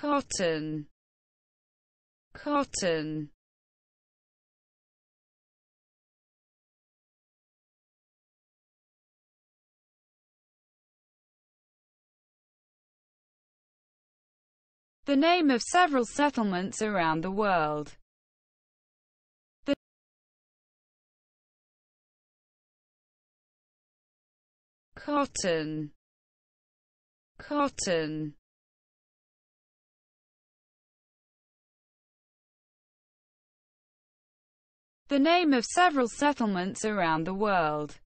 cotton. Cotton. The name of several settlements around the world. The cotton. Cotton the name of several settlements around the world.